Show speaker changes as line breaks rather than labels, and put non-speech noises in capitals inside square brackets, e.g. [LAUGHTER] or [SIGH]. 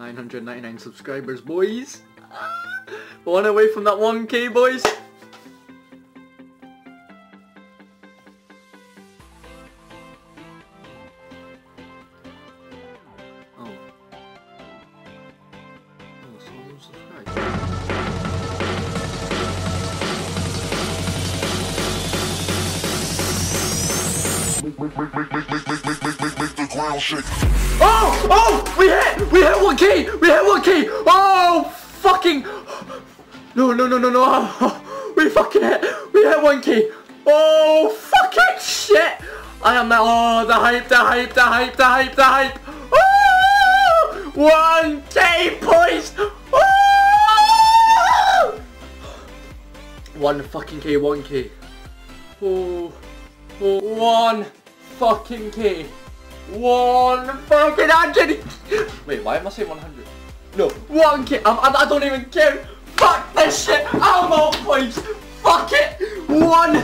999 subscribers, boys. [LAUGHS] One away from that 1k, boys. Oh. Oh, someone subscribed. Oh! Oh! We hit! 1k! We hit 1k! Oh! Fucking! No, no, no, no, no! [LAUGHS] We fucking hit! We hit 1k! Oh! Fucking shit! I am now. Oh, the hype, the hype, the hype, the hype, the hype! Oh! 1k points! Oh! One fucking k, 1k. Oh, oh, one fucking k. One fucking hundred. Wait, why am I saying 100? No, one k. I'm, I'm, I don't even care. Fuck this shit. I'm all points. Fuck it. One